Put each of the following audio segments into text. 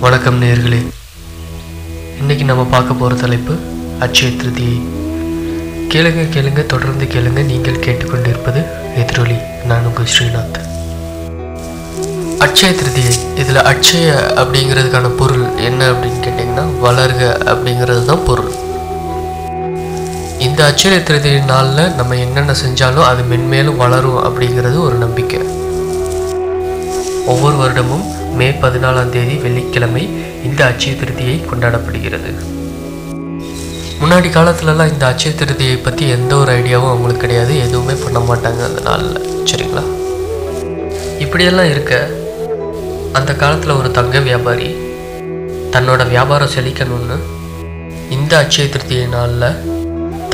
வணக்கம் நேர்களே. இன்னைக்கு நம்ம பார்க்க போகிற தலைப்பு அட்சய திருதியை. கேளுங்க கேளுங்க தொடர்ந்து கேளுங்க. நீங்கள் கேட்டுக்கொண்டிருப்பது எதிரொலி. நான் உங்கள் ஸ்ரீநாத். அட்சய திருதியை. இதில் அட்சய அப்படிங்கிறதுக்கான பொருள் என்ன அப்படின்னு கேட்டிங்கன்னா வளர்க அப்படிங்கிறது தான் பொருள். இந்த அட்சய திருதியின் நாளில் நம்ம என்னென்ன செஞ்சாலும் அது மென்மேலும் வளரும் அப்படிங்கிறது ஒரு நம்பிக்கை. ஒவ்வொரு வருடமும் மே பதினாலாம் தேதி வெள்ளிக்கிழமை இந்த அச்சய திருதியை கொண்டாடப்படுகிறது. முன்னாடி காலத்துலலாம் இந்த அச்சய திருதியை பற்றி எந்த ஒரு ஐடியாவும் அவங்களுக்கு கிடையாது. எதுவுமே பண்ண மாட்டாங்க அந்த நாளில். சரிங்களா? இப்படியெல்லாம் இருக்க அந்த காலத்தில் ஒரு தங்க வியாபாரி தன்னோட வியாபாரம் செழிக்கணும்னு இந்த அச்சய திருதியை நாளில்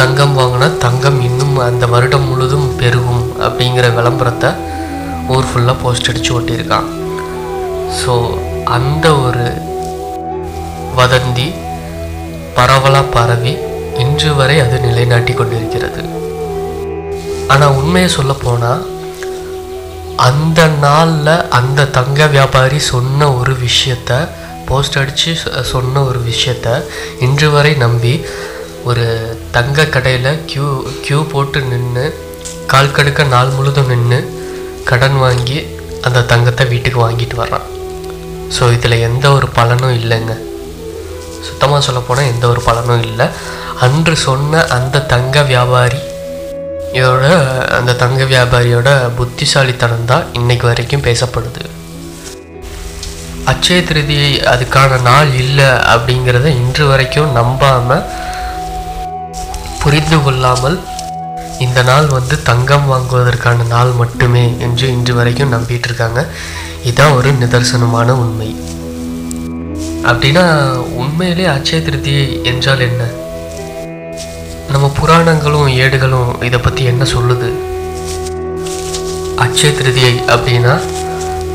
தங்கம் வாங்கினா தங்கம் இன்னும் அந்த வருடம் முழுதும் பெருகும் அப்படிங்கிற விளம்பரத்தை ஊர் ஃபுல்லாக போஸ்ட் அடித்து ஒட்டியிருக்கான். ஸோ அந்த ஒரு வதந்தி பரவலாக பரவி இன்று வரை அது நிலைநாட்டி கொண்டிருக்கிறது. ஆனால் உண்மையை சொல்ல போனால் அந்த நாளில் அந்த தங்க வியாபாரி சொன்ன ஒரு விஷயத்த போஸ்ட் அடித்து சொன்ன ஒரு விஷயத்த இன்று வரை நம்பி ஒரு தங்க கடையில் க்யூ க்யூ போட்டு நின்று கால் கடுக்க நாள் முழுதும் நின்று கடன் வாங்கி அந்த தங்கத்தை வீட்டுக்கு வாங்கிட்டு வர்றான். ஸோ இதில் எந்த ஒரு பலனும் இல்லைங்க. சுத்தமாக சொல்லப்போனால் எந்த ஒரு பலனும் இல்லை. அன்று சொன்ன அந்த தங்க வியாபாரி இதோட அந்த தங்க வியாபாரியோட புத்திசாலித்தனம் தான் இன்னைக்கு வரைக்கும் பேசப்படுது. அட்சய திருதியை அதுக்கான நாள் இல்லை அப்படிங்கிறத இன்று வரைக்கும் நம்பாமல் புரிந்து கொள்ளாமல் இந்த நாள் வந்து தங்கம் வாங்குவதற்கான நாள் மட்டுமே என்று இன்று வரைக்கும் நம்பிட்டு இருக்காங்க இதான் ஒரு நிதர்சனமான உண்மை. அப்படின்னா உண்மையிலே அட்சய திருதியை என்றால் என்ன? நம்ம புராணங்களும் ஏடுகளும் இதை பற்றி என்ன சொல்லுது? அட்சய திருதியை அப்படின்னா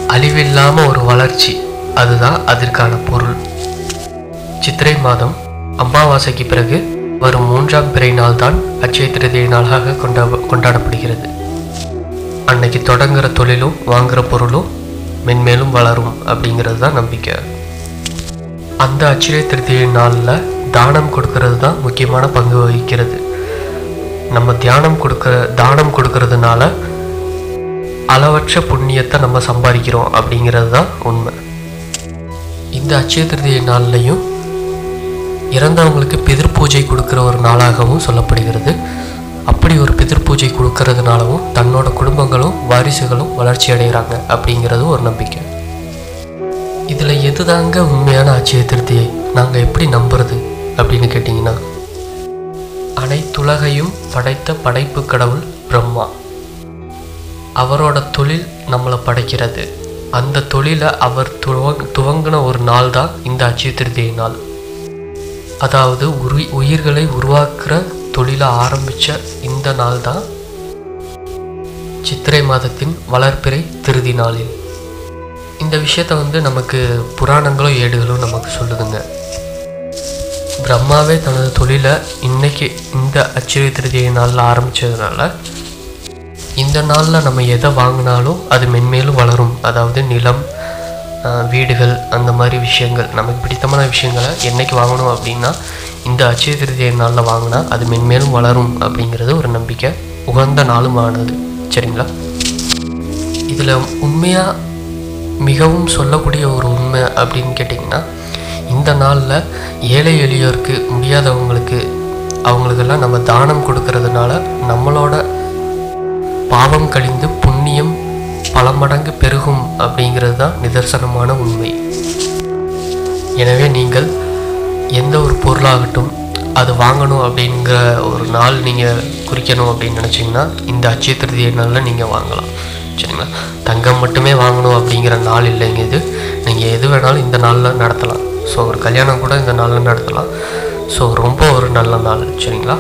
அழிவில்லாமல் ஒரு வளர்ச்சி. அதுதான் அதற்கான பொருள். சித்திரை மாதம் அமாவாசைக்கு பிறகு வரும் மூன்றாம் பிறை நாள் தான் அட்சய திருதியை நாளாக கொண்டா கொண்டாடப்படுகிறது. அன்னைக்கு தொடங்குற தொழிலும் வாங்குற பொருளும் மென்மேலும் வளரும் அப்படிங்கிறது தான் நம்பிக்கை. அந்த அச்சய திருதியை நாளில் தானம் கொடுக்கறது தான் முக்கியமான பங்கு வகிக்கிறது. நம்ம தியானம் கொடுக்குற தானம் கொடுக்கறதுனால அளவற்ற புண்ணியத்தை நம்ம சம்பாதிக்கிறோம் அப்படிங்கிறது தான் உண்மை. இந்த அட்சய திருதியை நாள்லையும் இறந்தவங்களுக்கு பிதிர் பூஜை கொடுக்குற ஒரு நாளாகவும் சொல்லப்படுகிறது. அப்படி ஒரு பிதிர் பூஜை கொடுக்கறதுனாலவும் தன்னோட குடும்பங்களும் வாரிசுகளும் வளர்ச்சி அடைகிறாங்க அப்படிங்கிறது ஒரு நம்பிக்கை. இதில் எது தாங்க உண்மையான அட்சய திருதியை நாங்கள் எப்படி நம்புறது அப்படின்னு கேட்டிங்கன்னா அனைத்துலகையும் படைத்த படைப்பு கடவுள் பிரம்மா. அவரோட தொழில் நம்மளை படைக்கிறது. அந்த தொழிலை அவர் துவங் துவங்கின ஒரு நாள் தான் இந்த அச்சய திருத்தியை நாள். அதாவது உரு உயிர்களை உருவாக்குற தொழிலை ஆரம்பித்த இந்த நாள் தான் சித்திரை மாதத்தின் வளர்ப்பிறை திருதி நாளில். இந்த விஷயத்த வந்து நமக்கு புராணங்களும் ஏடுகளும் நமக்கு சொல்லுதுங்க. பிரம்மாவே தனது தொழிலை இன்னைக்கு இந்த அச்சிறை திருதியை நாளில் ஆரம்பித்ததுனால இந்த நாளில் நம்ம எதை வாங்கினாலும் அது மென்மேலும் வளரும். அதாவது நிலம் வீடுகள் அந்த மாதிரி விஷயங்கள் நமக்கு பிடித்தமான விஷயங்களை என்னைக்கு வாங்கணும் அப்படின்னா இந்த அச்சய திருதியை நாளில் வாங்கினா அது மென்மேலும் வளரும் அப்படிங்கிறது ஒரு நம்பிக்கை உகந்த நாளும் ஆனது சரிங்களா? இதில் உண்மையாக மிகவும் சொல்லக்கூடிய ஒரு உண்மை அப்படின்னு கேட்டிங்கன்னா இந்த நாளில் ஏழை எளியோருக்கு முடியாதவங்களுக்கு அவங்களுக்கெல்லாம் நம்ம தானம் கொடுக்கறதுனால நம்மளோட பாவம் கழிந்து புண்ணியம் பல மடங்கு பெருகும் அப்படிங்கிறது தான் நிதர்சனமான உண்மை. எனவே நீங்கள் எந்த ஒரு பொருளாகட்டும் அது வாங்கணும் அப்படிங்கிற ஒரு நாள் நீங்கள் குறிக்கணும் அப்படின்னு நினச்சிங்கன்னா இந்த அச்சய திருதியை நாளில் நீங்கள் வாங்கலாம். சரிங்களா? தங்கம் மட்டுமே வாங்கணும் அப்படிங்கிற நாள் இல்லைங்க இது. நீங்கள் எது வேணாலும் இந்த நாளில் நடத்தலாம். ஸோ ஒரு கல்யாணம் கூட இந்த நாளில் நடத்தலாம். ஸோ ரொம்ப ஒரு நல்ல நாள். சரிங்களா?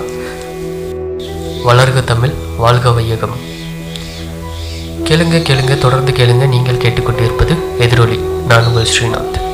வளர்க தமிழ் வாழ்க வையகம். கேளுங்க கேளுங்க தொடர்ந்து கேளுங்க. நீங்கள் கேட்டுக்கொண்டிருப்பது எதிரொலி. நான் உங்கள் ஸ்ரீநாத்.